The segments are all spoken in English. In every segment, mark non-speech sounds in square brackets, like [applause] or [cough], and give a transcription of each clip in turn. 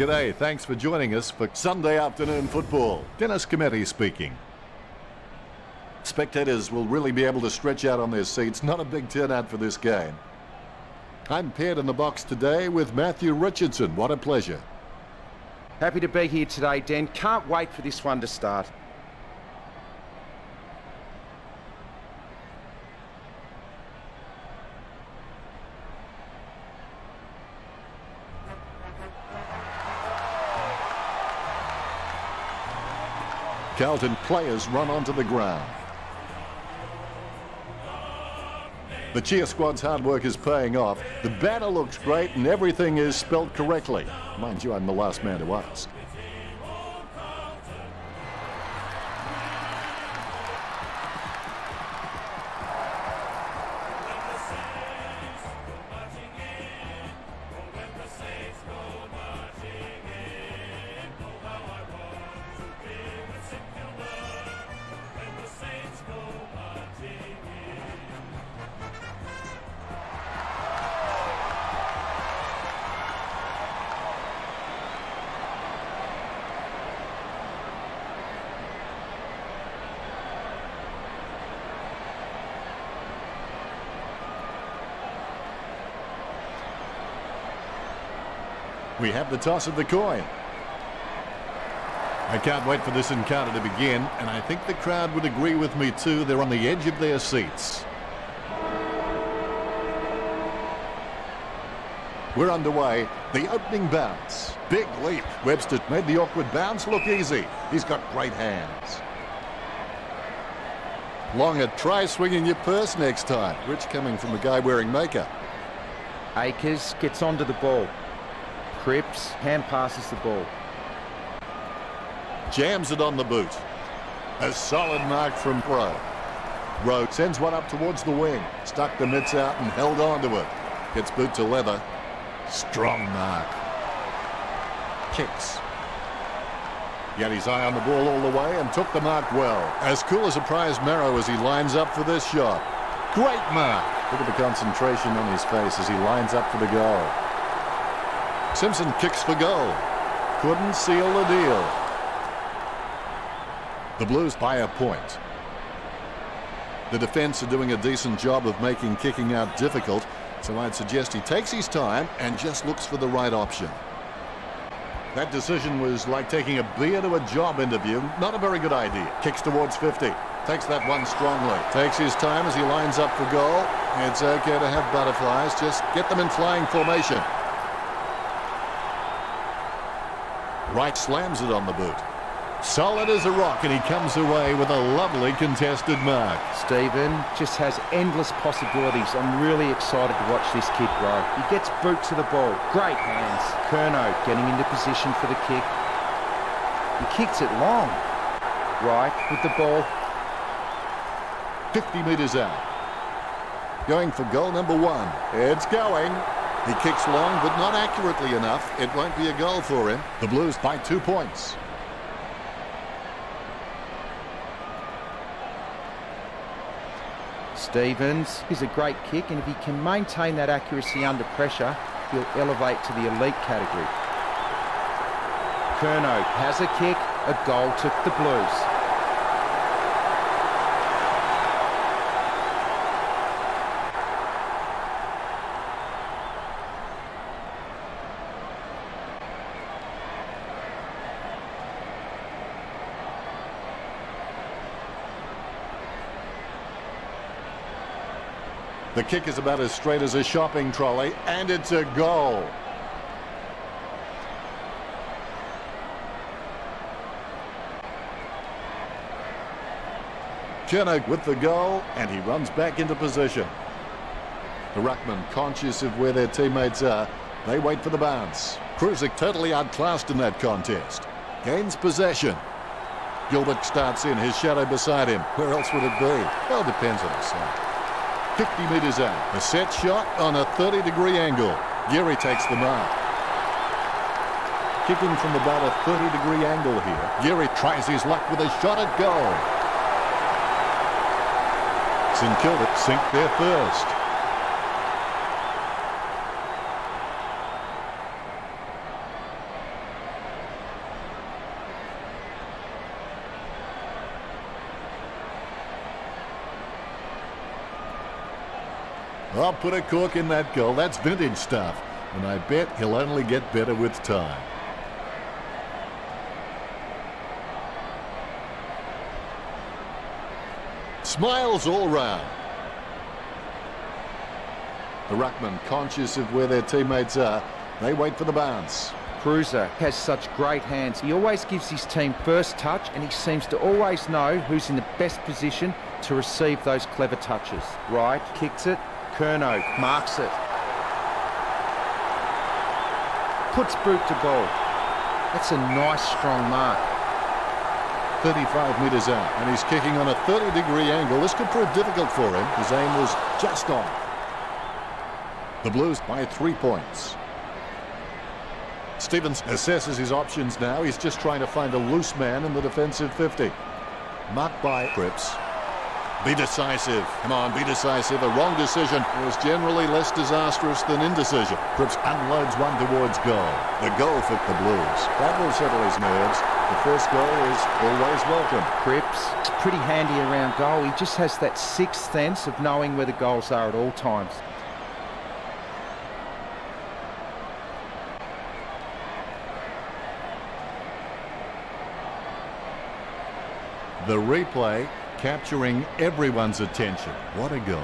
G'day, thanks for joining us for Sunday afternoon football. Dennis Cometti speaking. Spectators will really be able to stretch out on their seats. Not a big turnout for this game. I'm paired in the box today with Matthew Richardson. What a pleasure. Happy to be here today, Dan. Can't wait for this one to start. Carlton players run onto the ground. The cheer squad's hard work is paying off. The banner looks great and everything is spelt correctly. Mind you, I'm the last man to ask. We have the toss of the coin. I can't wait for this encounter to begin, and I think the crowd would agree with me too. They're on the edge of their seats. We're underway. The opening bounce. Big leap. Webster made the awkward bounce look easy. He's got great hands. Longer, try swinging your purse next time. Rich coming from the guy wearing makeup. Acres gets onto the ball. Cripps hand passes the ball. Jams it on the boot. A solid mark from Pro. Rowe sends one up towards the wing. Stuck the mitts out and held on to it. Gets boot to leather. Strong mark. Kicks. He had his eye on the ball all the way and took the mark well. As cool as a prize marrow as he lines up for this shot. Great mark. Look at the concentration on his face as he lines up for the goal. Simpson kicks for goal. Couldn't seal the deal. The Blues by a point. The defence are doing a decent job of making kicking out difficult, so I'd suggest he takes his time and just looks for the right option. That decision was like taking a beer to a job interview. Not a very good idea. Kicks towards 50. Takes that one strongly. Takes his time as he lines up for goal. It's okay to have butterflies. Just get them in flying formation. Wright slams it on the boot. Solid as a rock, and he comes away with a lovely contested mark. Steven just has endless possibilities. I'm really excited to watch this kid grow. He gets boot to the ball. Great hands. Curnow getting into position for the kick. He kicks it long. Wright with the ball. 50 metres out. Going for goal number one. It's going. He kicks long, but not accurately enough. It won't be a goal for him. The Blues by two points. Stevens is a great kick, and if he can maintain that accuracy under pressure, he'll elevate to the elite category. Curnow has a kick, a goal to the Blues. Kick is about as straight as a shopping trolley, and it's a goal. Curnow with the goal, and he runs back into position. The Ruckman, conscious of where their teammates are, they wait for the bounce. Kreuzer totally outclassed in that contest. Gains possession. Gilbert starts in, his shadow beside him. Where else would it be? Well, depends on the side. 50 metres out. A set shot on a 30 degree angle. Geary takes the mark. Kicking from about a 30 degree angle here. Geary tries his luck with a shot at goal. St Kilda sink their first. I'll put a cork in that goal. That's vintage stuff. And I bet he'll only get better with time. Smiles all round. The Ruckman conscious of where their teammates are. They wait for the bounce. Kreuzer has such great hands. He always gives his team first touch and he seems to always know who's in the best position to receive those clever touches. Right, kicks it, Curnow marks it. Puts boot to goal. That's a nice strong mark. 35 metres out and he's kicking on a 30 degree angle. This could prove difficult for him. His aim was just on. The Blues by three points. Stevens assesses his options now. He's just trying to find a loose man in the defensive 50. Marked by Cripps. Be decisive. Come on, be decisive. A wrong decision was generally less disastrous than indecision. Cripps unloads one towards goal. The goal for the Blues. That will settle his nerves. The first goal is always welcome. Cripps is pretty handy around goal. He just has that sixth sense of knowing where the goals are at all times. The replay capturing everyone's attention. What a goal.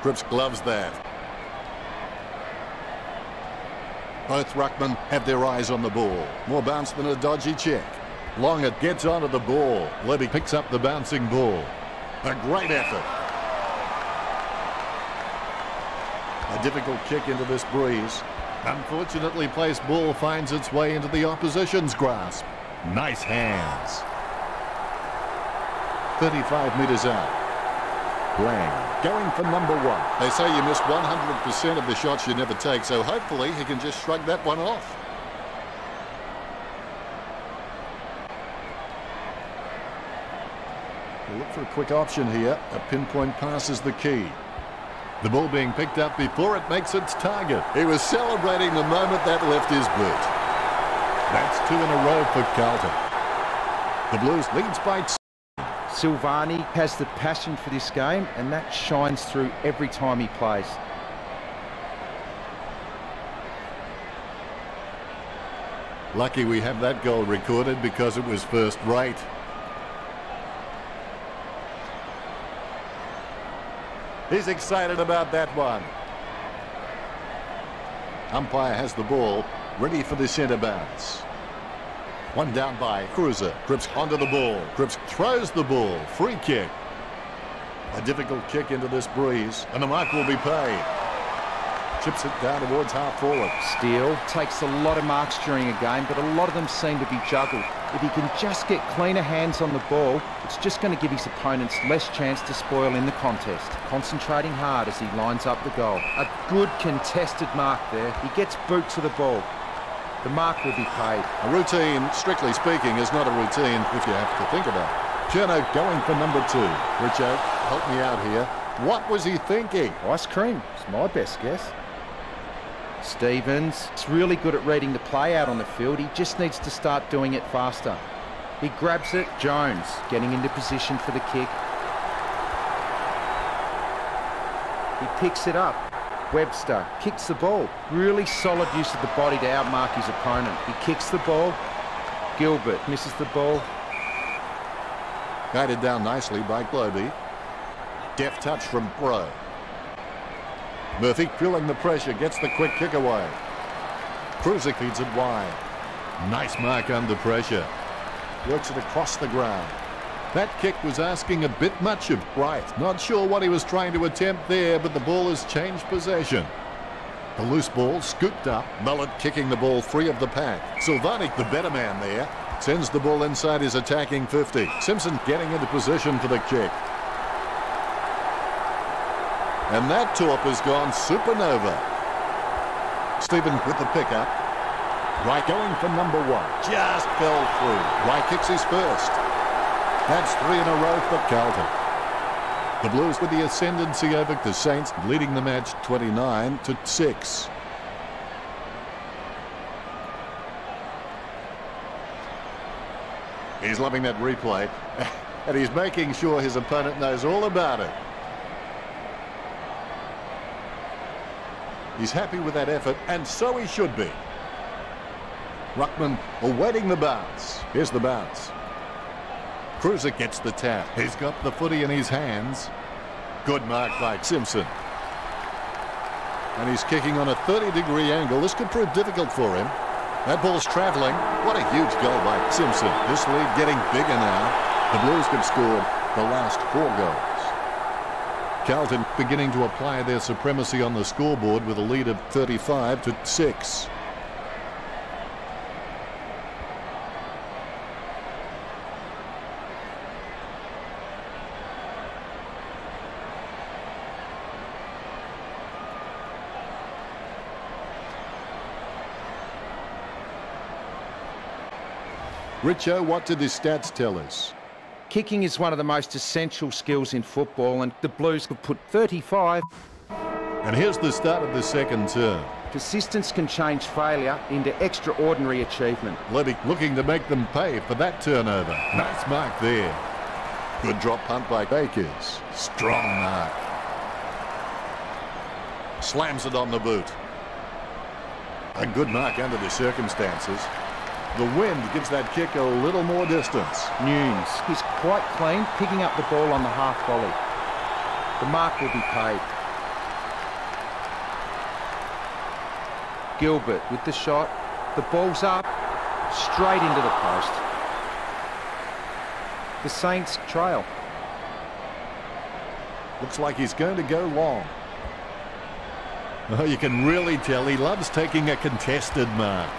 Cripps gloves that. Both Ruckman have their eyes on the ball. More bounce than a dodgy check. Longer gets onto the ball. Levy picks up the bouncing ball. A great effort. A difficult kick into this breeze. Unfortunately, placed ball finds its way into the opposition's grasp. Nice hands. 35 metres out. Lang going for number one. They say you miss 100% of the shots you never take, so hopefully he can just shrug that one off. We'll look for a quick option here. A pinpoint pass is the key. The ball being picked up before it makes its target. He was celebrating the moment that left his boot. That's two in a row for Carlton. The Blues leads by two. Silvagni has the passion for this game and that shines through every time he plays. Lucky we have that goal recorded because it was first rate. He's excited about that one. Umpire has the ball, ready for the centre bounce. One down by Kreuzer. Cripps onto the ball. Cripps throws the ball. Free kick. A difficult kick into this breeze, and the mark will be paid. Chips it down towards half forward. Steele takes a lot of marks during a game, but a lot of them seem to be juggled. If he can just get cleaner hands on the ball, it's just going to give his opponents less chance to spoil in the contest. Concentrating hard as he lines up the goal. A good contested mark there. He gets boot to the ball. The mark will be paid. A routine, strictly speaking, is not a routine if you have to think about it. Curnow going for number two. Richard, help me out here. What was he thinking? Ice cream. It's my best guess. Stevens is really good at reading the play out on the field. He just needs to start doing it faster. He grabs it. Jones getting into position for the kick. He picks it up. Webster kicks the ball. Really solid use of the body to outmark his opponent. He kicks the ball. Gilbert misses the ball. Guided down nicely by Globey. Deft touch from Bro. Murphy feeling the pressure, gets the quick kick away. Kreuzer feeds it wide. Nice mark under pressure. Works it across the ground. That kick was asking a bit much of Bright. Not sure what he was trying to attempt there, but the ball has changed possession. The loose ball scooped up. Mullet kicking the ball free of the pack. Silvagni, the better man there, sends the ball inside his attacking 50. Simpson getting into position for the kick. And that torp has gone supernova. Steven with the pickup. Wright going for number one. Just fell through. Wright kicks his first. That's three in a row for Carlton. The Blues with the ascendancy over the Saints, leading the match 29 to 6. He's loving that replay, [laughs] and he's making sure his opponent knows all about it. He's happy with that effort, and so he should be. Ruckman awaiting the bounce. Here's the bounce. Kreuzer gets the tap. He's got the footy in his hands. Good mark by Simpson. And he's kicking on a 30-degree angle. This could prove difficult for him. That ball's travelling. What a huge goal by Simpson. This lead getting bigger now. The Blues have scored the last four goals. Carlton beginning to apply their supremacy on the scoreboard with a lead of 35 to 6. Richo, what did the stats tell us? Kicking is one of the most essential skills in football, and the Blues could put 35. And here's the start of the second term. Persistence can change failure into extraordinary achievement. Levy looking to make them pay for that turnover. Nice mark there. Good drop punt by Bakers. Strong mark. Slams it on the boot. A good mark under the circumstances. The wind gives that kick a little more distance. Newnes, he's quite clean, picking up the ball on the half volley. The mark will be paid. Gilbert with the shot. The ball's up, straight into the post. The Saints trail. Looks like he's going to go long. Oh, you can really tell he loves taking a contested mark.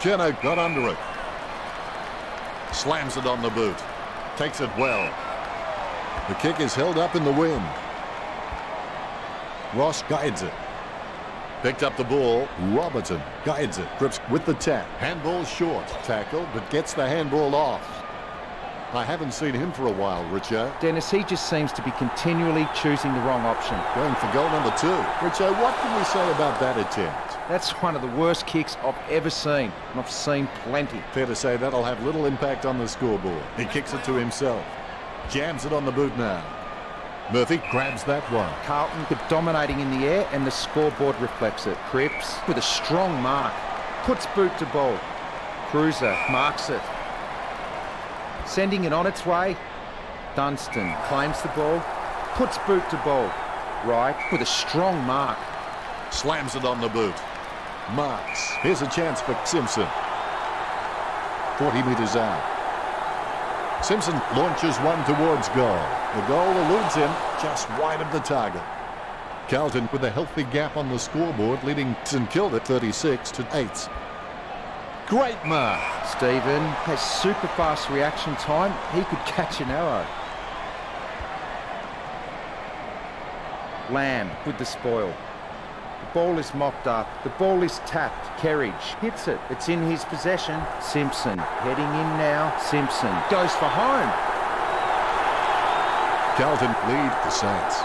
Curnow got under it. Slams it on the boot. Takes it well. The kick is held up in the wind. Ross guides it. Picked up the ball. Roberton guides it. Cripps with the tap. Handball short. Tackle, but gets the handball off. I haven't seen him for a while, Richard. Dennis, he just seems to be continually choosing the wrong option. Going for goal number two. Richard, what can we say about that attempt? That's one of the worst kicks I've ever seen, and I've seen plenty. Fair to say that'll have little impact on the scoreboard. He kicks it to himself. Jams it on the boot now. Murphy grabs that one. Carlton dominating in the air, and the scoreboard reflects it. Cripps with a strong mark. Puts boot to ball. Kreuzer marks it. Sending it on its way. Dunstan claims the ball. Puts boot to ball. Wright with a strong mark. Slams it on the boot. Marks. Here's a chance for Simpson. 40 metres out. Simpson launches one towards goal. The goal eludes him just wide of the target. Carlton with a healthy gap on the scoreboard leading St Kilda 36 to 8. Great mark. Steven has super fast reaction time. He could catch an arrow. Lamb with the spoil. The ball is mopped up. The ball is tapped. Kerridge hits it. It's in his possession. Simpson heading in now. Simpson goes for home. Carlton lead the Saints.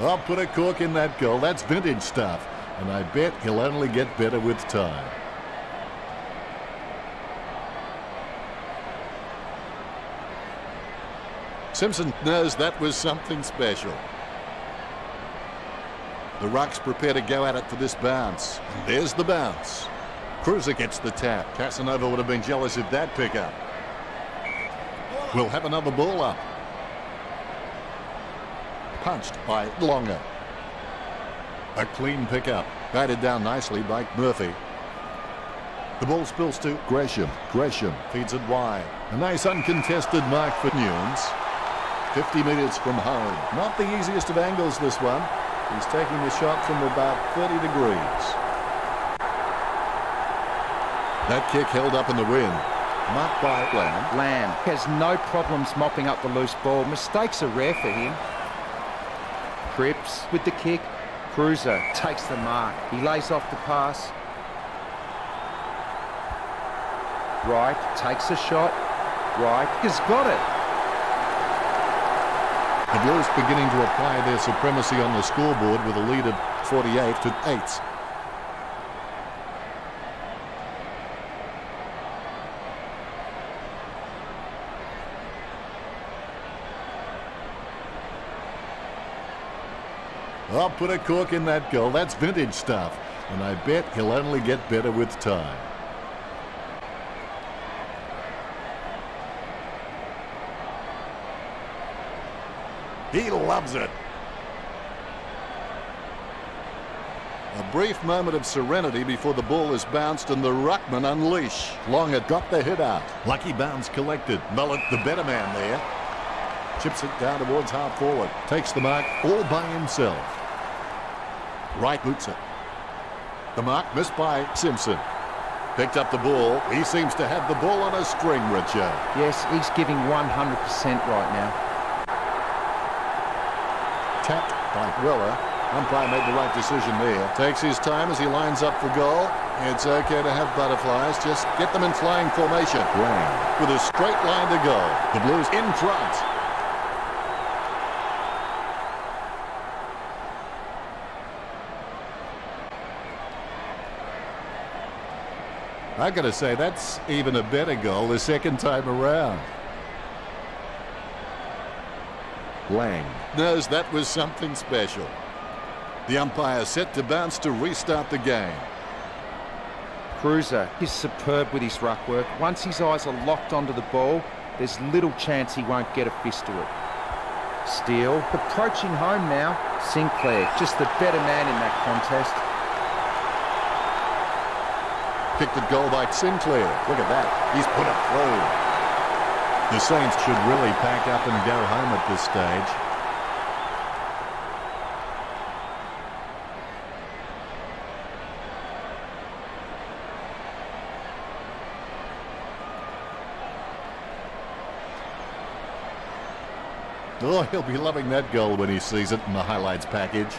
I'll put a cork in that goal. That's vintage stuff. And I bet he'll only get better with time. Simpson knows that was something special. The Rucks prepare to go at it for this bounce. There's the bounce. Kreuzer gets the tap. Casanova would have been jealous of that pickup. We'll have another ball up punched by Longer. A clean pickup, guided down nicely by Murphy. The ball spills to Gresham. Gresham feeds it wide. A nice uncontested mark for Newnes. 50 metres from home. Not the easiest of angles, this one. He's taking the shot from about 30 degrees. That kick held up in the wind. Marked by Lamb. Lamb has no problems mopping up the loose ball. Mistakes are rare for him. Cripps with the kick. Kreuzer takes the mark. He lays off the pass. Wright takes a shot. Wright, has got it. The Blues beginning to apply their supremacy on the scoreboard with a lead of 48 to 8. I'll put a cork in that goal. That's vintage stuff. And I bet he'll only get better with time. He loves it. A brief moment of serenity before the ball is bounced and the Ruckman unleash. Long had got the hit out. Lucky bounce collected. Mullet, the better man there. Chips it down towards half forward. Takes the mark all by himself. Wright boots it. The mark missed by Simpson. Picked up the ball. He seems to have the ball on a string, Richard. Yes, he's giving 100% right now. Tapped by Weller. Umpire made the right decision there. Takes his time as he lines up for goal. It's okay to have butterflies. Just get them in flying formation. Lang with a straight line to go. The Blues in front. I got to say, that's even a better goal the second time around. Lang knows that was something special. The umpire set to bounce to restart the game. Kreuzer is superb with his ruck work. Once his eyes are locked onto the ball, there's little chance he won't get a fist to it. Steele approaching home now. Sinclair, just the better man in that contest. Kicked at goal by Sinclair. Look at that. He's put it through. The Saints should really pack up and go home at this stage. Oh, he'll be loving that goal when he sees it in the highlights package.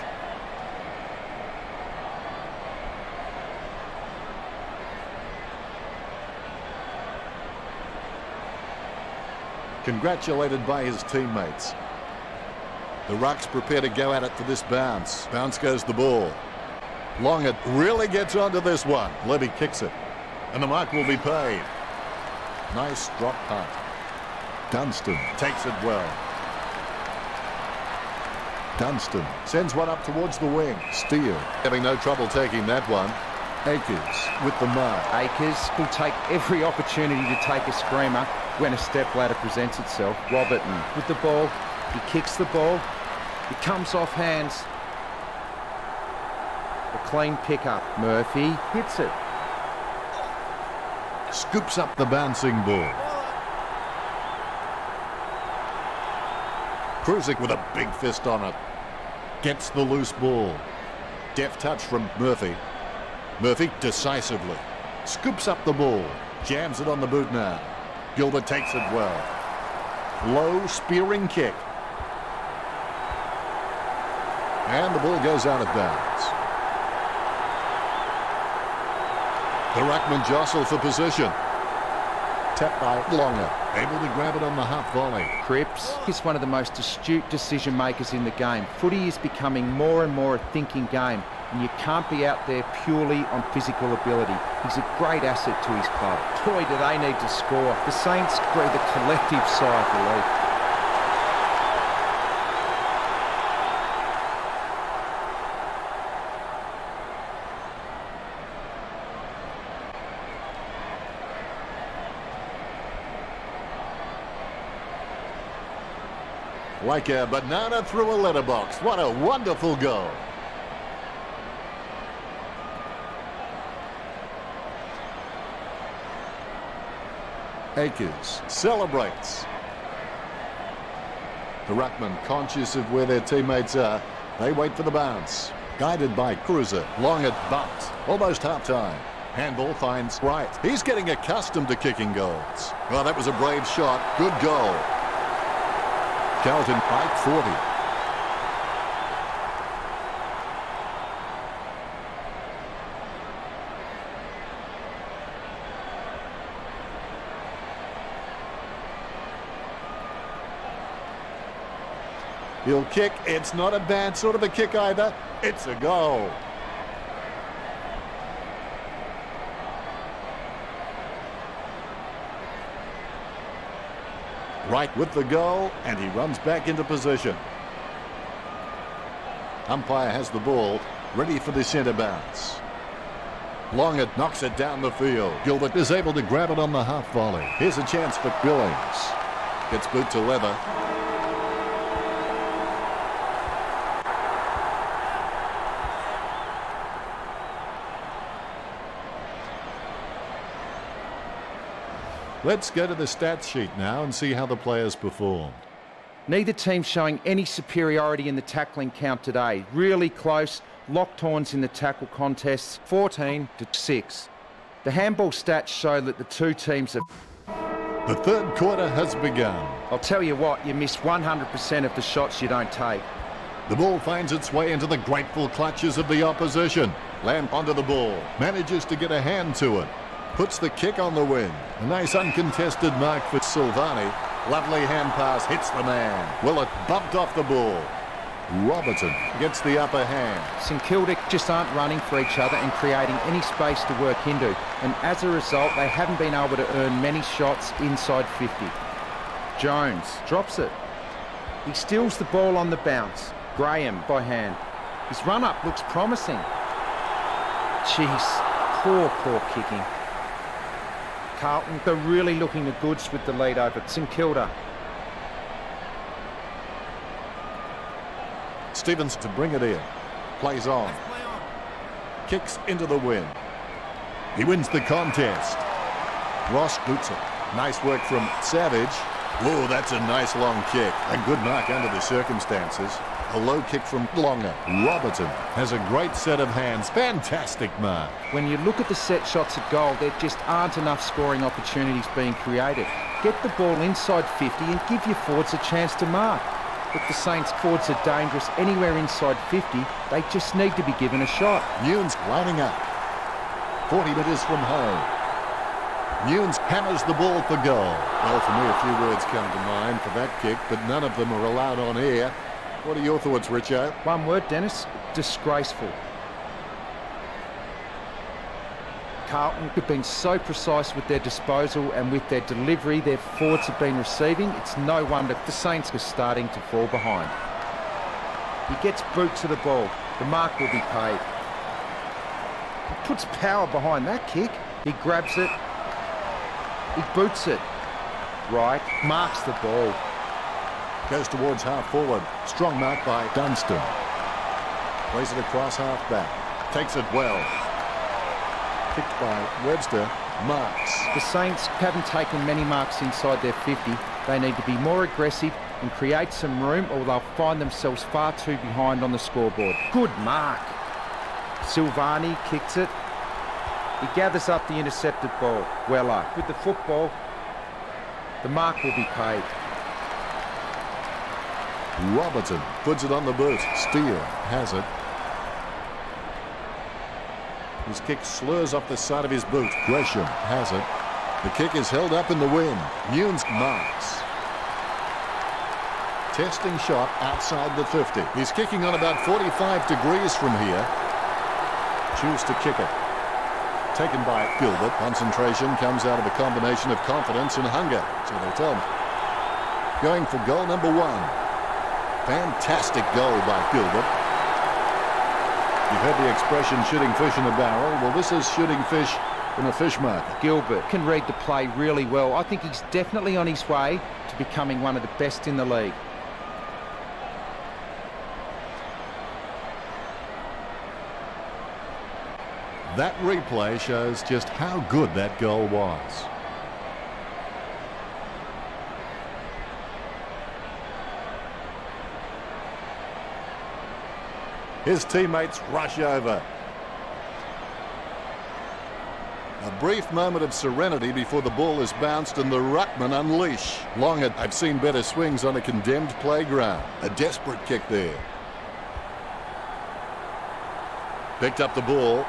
Congratulated by his teammates. The Rucks prepare to go at it for this bounce. Bounce goes the ball. Long Longett really gets onto this one. Levy kicks it. And the mark will be paid. Nice drop punt. Dunstan takes it well. Dunstan sends one up towards the wing. Steele having no trouble taking that one. Acres with the mark. Acres will take every opportunity to take a screamer when a step ladder presents itself. Roberton mm, with the ball. He kicks the ball. It comes off hands. A clean pickup. Murphy hits it. Scoops up the bouncing ball. Kreuzer with a big fist on it. Gets the loose ball. Deft touch from Murphy. Murphy decisively. Scoops up the ball. Jams it on the boot now. Gilbert takes it well. Low spearing kick. And the ball goes out of bounds. The Ruckman jostle for position. Tap by Longer. Able to grab it on the half volley. Cripps is one of the most astute decision makers in the game. Footy is becoming more and more a thinking game and you can't be out there purely on physical ability. He's a great asset to his club. Boy, do they need to score. The Saints breathe the collective sigh of relief. Like a banana through a letterbox. What a wonderful goal. Acres celebrates. The Ruckman, conscious of where their teammates are, they wait for the bounce. Guided by Kreuzer, long at bumped, almost half-time. Handball finds Wright. He's getting accustomed to kicking goals. Well, that was a brave shot. Good goal. Carlton by 40. He'll kick. It's not a bad sort of a kick either. It's a goal. Wright with the goal, and he runs back into position. Umpire has the ball, ready for the centre bounce. Longett knocks it down the field. Gilbert is able to grab it on the half volley. Here's a chance for Billings. Gets boot to leather. Let's go to the stats sheet now and see how the players performed. Neither team showing any superiority in the tackling count today. Really close, locked horns in the tackle contests, 14 to 6. The handball stats show that the two teams have... The third quarter has begun. I'll tell you what, you miss 100% of the shots you don't take. The ball finds its way into the grateful clutches of the opposition. Lamb onto the ball, manages to get a hand to it. Puts the kick on the wing. A nice uncontested mark for Silvagni. Lovely hand pass, hits the man. Willett bumped off the ball. Roberton gets the upper hand. St Kilda just aren't running for each other and creating any space to work into. And as a result, they haven't been able to earn many shots inside 50. Jones drops it. He steals the ball on the bounce. Graham by hand. His run-up looks promising. Jeez, poor, poor kicking. Carlton, they're really looking the goods with the lead over St Kilda. Stevens to bring it in. Plays on. Kicks into the wind. He wins the contest. Ross boots it. Nice work from Savage. Oh, that's a nice long kick. A good mark under the circumstances. A low kick from Longer. Roberton has a great set of hands. Fantastic mark. When you look at the set shots at goal, there just aren't enough scoring opportunities being created. Get the ball inside 50 and give your forwards a chance to mark. If the Saints forwards are dangerous anywhere inside 50, they just need to be given a shot. Newnes lining up. 40 metres from home. Newnes hammers the ball for goal. Well, for me, a few words come to mind for that kick, but none of them are allowed on air. What are your thoughts, Richo? One word, Dennis. Disgraceful. Carlton have been so precise with their disposal and with their delivery their forwards have been receiving. It's no wonder the Saints are starting to fall behind. He gets boot to the ball. The mark will be paid. He puts power behind that kick. He grabs it. He boots it. Right. Marks the ball. Goes towards half forward. Strong mark by Dunstan. Plays it across half back. Takes it well kicked by Webster. Marks. The Saints haven't taken many marks inside their 50. They need to be more aggressive and create some room or they'll find themselves far too behind on the scoreboard. Good mark. Silvagni kicks it. He gathers up the intercepted ball. Weller with the football. The mark will be paid. Roberton puts it on the boot. Steele has it. His kick slurs off the side of his boot. Gresham has it. The kick is held up in the wind. Newnes marks. Testing shot outside the 50. He's kicking on about 45 degrees from here. Choose to kick it. Taken by Gilbert. Concentration comes out of a combination of confidence and hunger, so they tell me. Going for goal number one. Fantastic goal by Gilbert. You've heard the expression shooting fish in a barrel. Well, this is shooting fish in a fish market. Gilbert can read the play really well. I think he's definitely on his way to becoming one of the best in the league. That replay shows just how good that goal was. His teammates rush over. A brief moment of serenity before the ball is bounced and the Ruckman unleash. Longer, I've seen better swings on a condemned playground. A desperate kick there. Picked up the ball.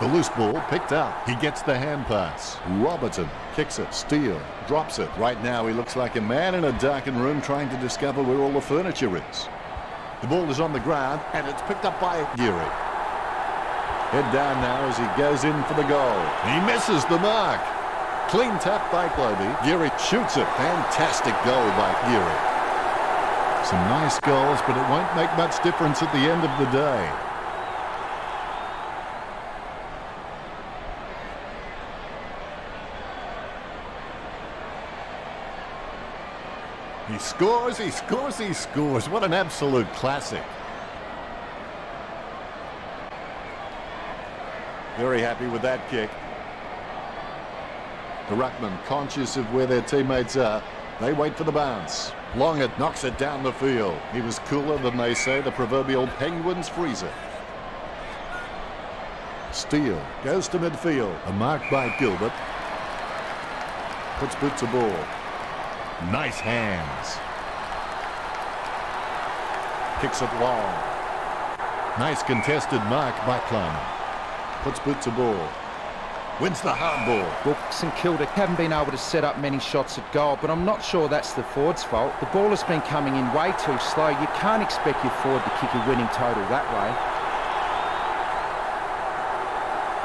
The loose ball picked up. He gets the hand pass. Roberton kicks it. Steele drops it. Right now he looks like a man in a darkened room trying to discover where all the furniture is. The ball is on the ground and it's picked up by Geary. Head down now as he goes in for the goal. He misses the mark. Clean tap by Clovey. Geary shoots it. Fantastic goal by Geary. Some nice goals, but it won't make much difference at the end of the day. He scores, he scores, he scores. What an absolute classic. Very happy with that kick. The Ruckman conscious of where their teammates are. They wait for the bounce. Longett knocks it down the field. He was cooler than they say the proverbial Penguins freezer. Steele goes to midfield. A mark by Gilbert. Puts boot to ball. Nice hands. Kicks it long. Nice contested mark by Plum. Puts boot to ball. Wins the hard ball. Look, St Kilda haven't been able to set up many shots at goal, but I'm not sure that's the forward's fault. The ball has been coming in way too slow. You can't expect your forward to kick a winning total that way.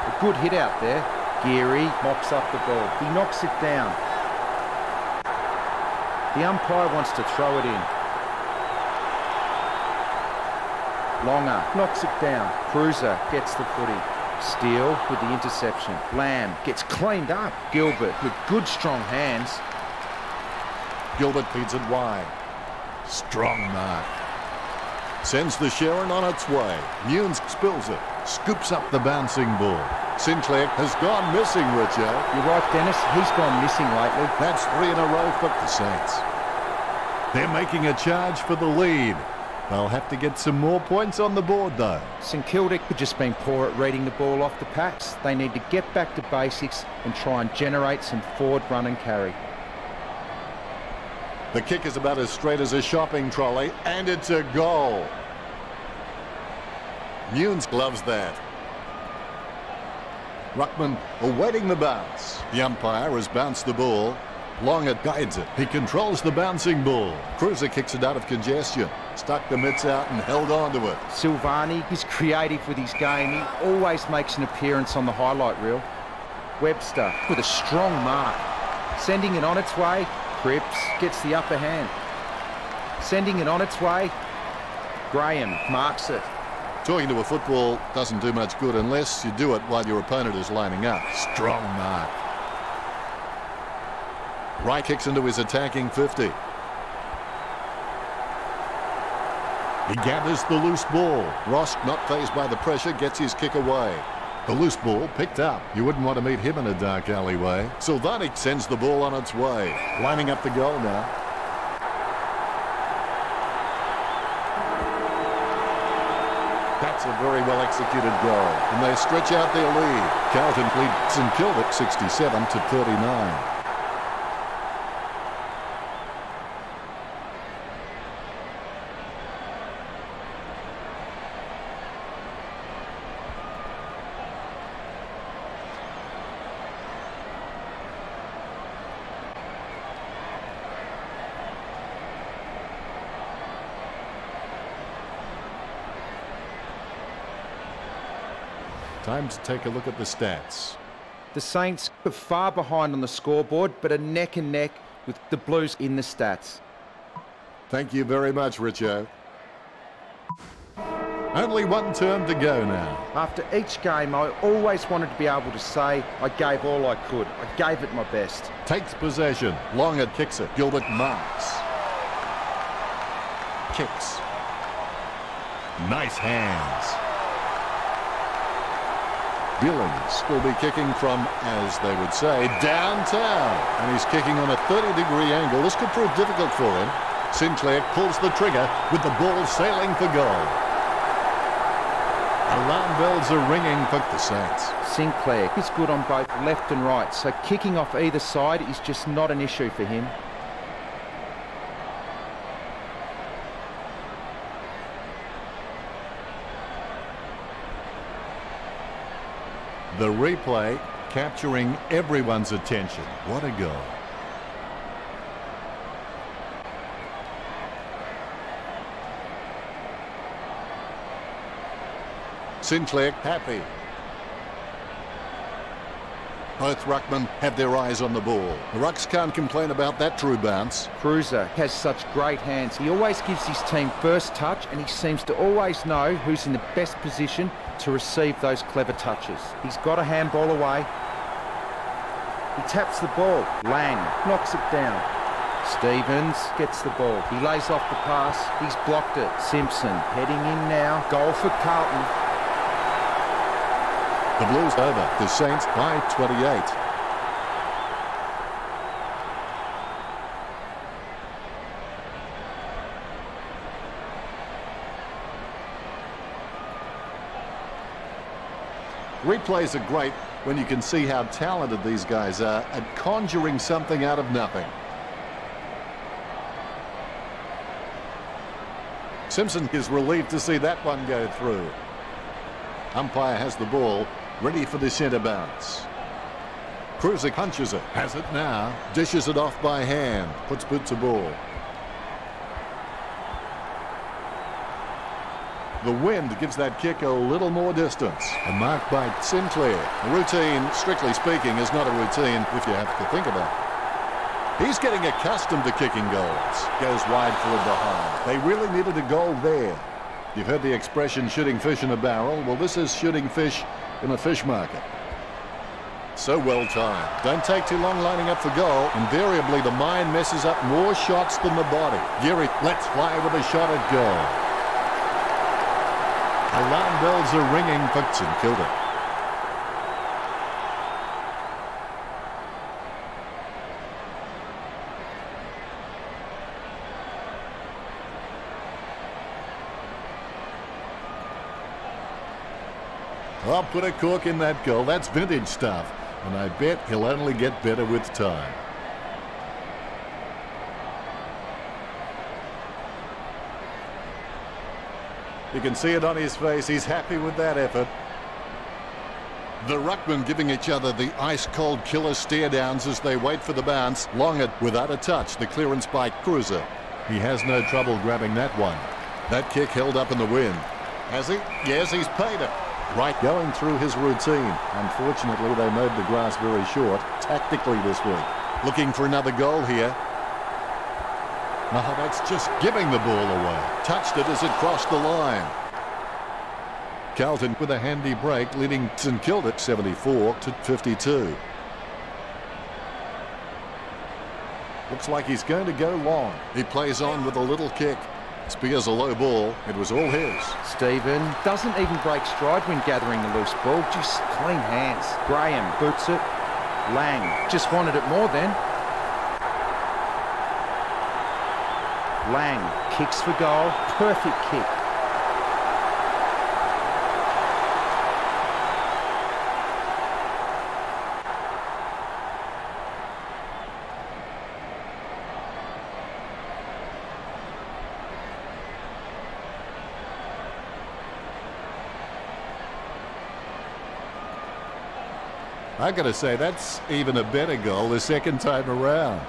A good hit out there. Geary mops up the ball. He knocks it down. The umpire wants to throw it in. Longer knocks it down. Kreuzer gets the footy. Steele with the interception. Lamb gets cleaned up. Gilbert with good strong hands. Gilbert feeds it wide. Strong mark. Sends the Sherrin on its way. Newnes spills it. Scoops up the bouncing ball. Sinclair has gone missing, Richo. You're right, Dennis. He's gone missing lately. That's three in a row for the Saints. They're making a charge for the lead. They'll have to get some more points on the board, though. St Kilda have just been poor at reading the ball off the packs. They need to get back to basics and try and generate some forward run and carry. The kick is about as straight as a shopping trolley, and it's a goal. Newnes loves that. Ruckman awaiting the bounce. The umpire has bounced the ball. Longett guides it. He controls the bouncing ball. Kreuzer kicks it out of congestion. Stuck the mitts out and held on to it. Silvagni, is creative with his game. He always makes an appearance on the highlight reel. Webster with a strong mark. Sending it on its way. Cripps gets the upper hand. Sending it on its way. Graham marks it. Talking to a football doesn't do much good unless you do it while your opponent is lining up. Strong mark. Wright kicks into his attacking 50. He gathers the loose ball. Ross, not phased by the pressure, gets his kick away. The loose ball picked up. You wouldn't want to meet him in a dark alleyway. Silvagni sends the ball on its way. Lining up the goal now. A very well executed goal. And they stretch out their lead. Carlton leads St Kilda 67 to 39. To take a look at the stats. The Saints are far behind on the scoreboard, but are neck and neck with the Blues in the stats. Thank you very much, Richo. Only one term to go now. After each game, I always wanted to be able to say I gave all I could. I gave it my best. Takes possession. Longett kicks it. Gilbert marks. Kicks. Nice hands. Billings will be kicking from, as they would say, downtown. And he's kicking on a 30-degree angle. This could prove difficult for him. Sinclair pulls the trigger with the ball sailing for goal. Alarm bells are ringing for the Saints. Sinclair is good on both left and right, so kicking off either side is just not an issue for him. Replay capturing everyone's attention. What a goal. Sinclair happy. Both ruckmen have their eyes on the ball. The Rucks can't complain about that true bounce. Kreuzer has such great hands. He always gives his team first touch and he seems to always know who's in the best position to receive those clever touches. He's got a handball away. He taps the ball. Lang knocks it down. Stevens gets the ball. He lays off the pass. He's blocked it. Simpson heading in now. Goal for Carlton. The Blues over. The Saints by 28. Replays are great when you can see how talented these guys are at conjuring something out of nothing. Simpson is relieved to see that one go through. Umpire has the ball ready for the centre bounce. Kreuzer punches it, has it now, dishes it off by hand, puts boot to ball. The wind gives that kick a little more distance. A mark by Sinclair. A routine, strictly speaking, is not a routine if you have to think about it. He's getting accustomed to kicking goals. Goes wide for a behind. They really needed a goal there. You've heard the expression shooting fish in a barrel. Well, this is shooting fish in a fish market. So well timed. Don't take too long lining up for goal. Invariably, the mind messes up more shots than the body. Geary lets fly with a shot at goal. Alarm bells are ringing for St Kilda. Put a cork in that goal. That's vintage stuff. And I bet he'll only get better with time. You can see it on his face. He's happy with that effort. The ruckmen giving each other the ice-cold killer stare-downs as they wait for the bounce. Longer without a touch. The clearance by Kreuzer. He has no trouble grabbing that one. That kick held up in the wind. Has he? Yes, he's paid it. Wright going through his routine. Unfortunately, they made the grass very short tactically this week. Looking for another goal here. Oh, that's just giving the ball away. Touched it as it crossed the line. Carlton with a handy break, leading St Kilda 74 to 52. Looks like he's going to go long. He plays on with a little kick. Spears a low ball. It was all his. Steven doesn't even break stride when gathering the loose ball. Just clean hands. Graham boots it. Lang just wanted it more then. Lang kicks for goal. Perfect kick. I got to say, that's even a better goal the second time around.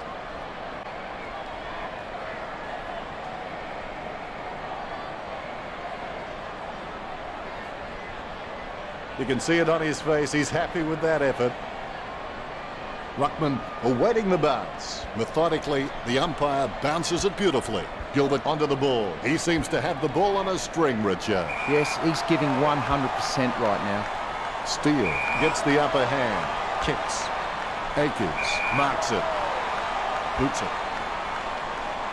You can see it on his face. He's happy with that effort. Ruckman awaiting the bounce. Methodically, the umpire bounces it beautifully. Gilbert onto the ball. He seems to have the ball on a string, Richard. Yes, he's giving 100% right now. Steele gets the upper hand. Kicks. Acres marks it. Boots it.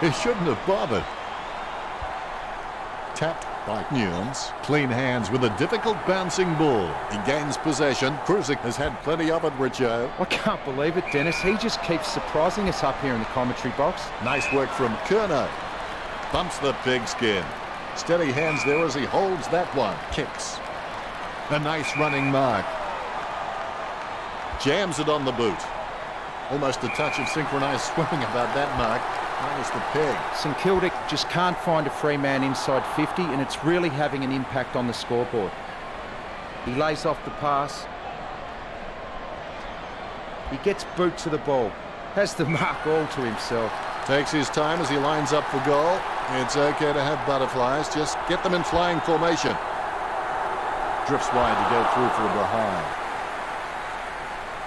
He shouldn't have bothered. Tapped by Newlands. Clean hands with a difficult bouncing ball. He gains possession. Kreuzer has had plenty of it, Richo. I can't believe it, Dennis. He just keeps surprising us up here in the commentary box. Nice work from Curnow. Bumps the pigskin. Steady hands there as he holds that one. Kicks. A nice running mark. Jams it on the boot. Almost a touch of synchronized swimming about that mark. Minus the peg. St Kilda just can't find a free man inside 50 and it's really having an impact on the scoreboard. He lays off the pass. He gets boot to the ball. Has the mark all to himself. Takes his time as he lines up for goal. It's okay to have butterflies. Just get them in flying formation. Drifts wide to go through for behind.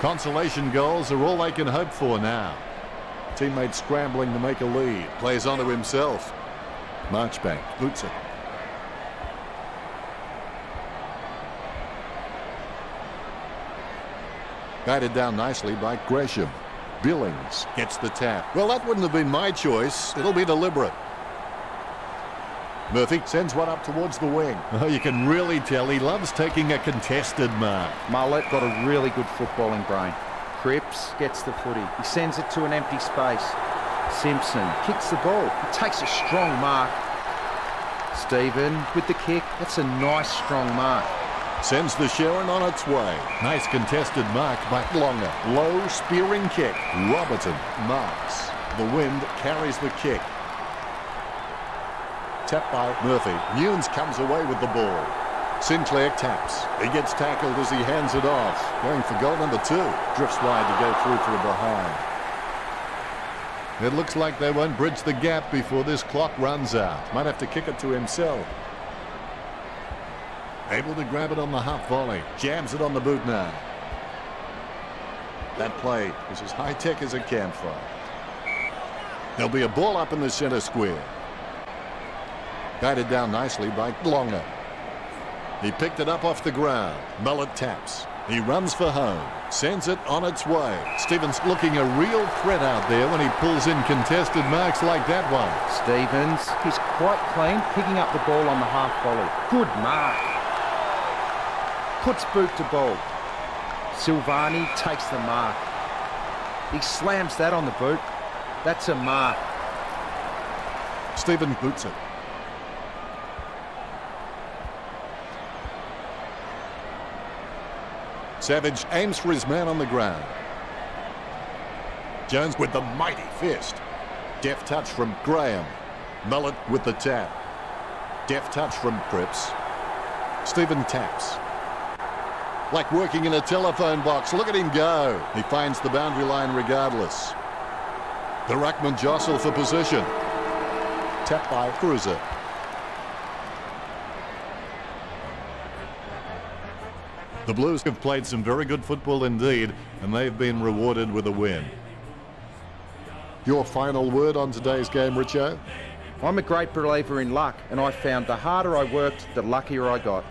Consolation goals are all they can hope for now. Teammate scrambling to make a lead. Plays onto himself. Marchbank boots it. Guided down nicely by Gresham. Billings gets the tap. Well, that wouldn't have been my choice. It'll be deliberate. Murphy sends one up towards the wing. Oh, you can really tell he loves taking a contested mark. Mullet got a really good footballing brain. Cripps gets the footy. He sends it to an empty space. Simpson kicks the ball. He takes a strong mark. Steven with the kick. That's a nice strong mark. Sends the Sherrin on its way. Nice contested mark by Longer. Low spearing kick. Roberton marks. The wind carries the kick. Tap by Murphy. Newnes comes away with the ball. Sinclair taps. He gets tackled as he hands it off. Going for goal number two. Drifts wide to go through for a behind. It looks like they won't bridge the gap before this clock runs out. Might have to kick it to himself. Able to grab it on the half volley. Jams it on the boot now. That play is as high-tech as a campfire. There'll be a ball up in the center square. Guided down nicely by Longer. He picked it up off the ground. Mullet taps. He runs for home. Sends it on its way. Stevens looking a real threat out there when he pulls in contested marks like that one. Stevens, he's quite clean, picking up the ball on the half volley. Good mark puts boot to ball. Silvagni takes the mark. He slams that on the boot. That's a mark. Steven boots it. Savage aims for his man on the ground. Jones with the mighty fist. Deft touch from Graham. Mullet with the tap. Deft touch from Cripps. Steven taps. Like working in a telephone box. Look at him go. He finds the boundary line regardless. The Ruckman jostle for position. Tap by Kreuzer. The Blues have played some very good football indeed, and they've been rewarded with a win. Your final word on today's game, Richo? I'm a great believer in luck, and I found the harder I worked, the luckier I got.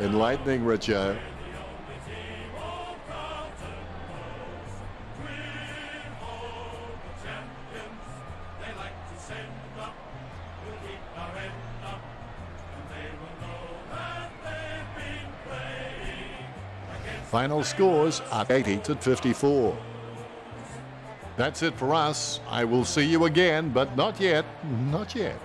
Enlightening, Richo. Final scores are 80 to 54. That's it for us. I will see you again, but not yet. Not yet.